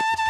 you